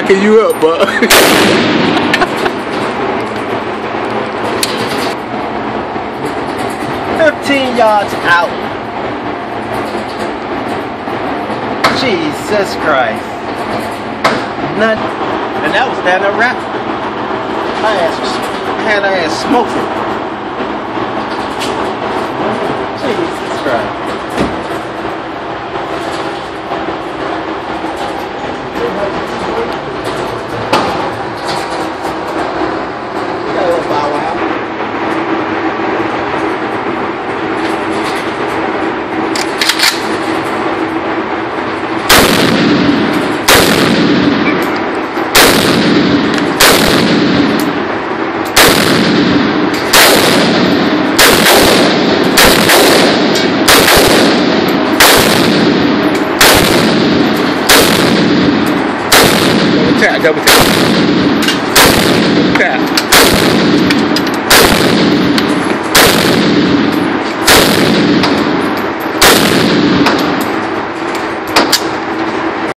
backing you up, but. Fifteen yards out. Jesus Christ. None. And that was down there rapping. My ass was had her ass smoking. tap, double tap. Tap.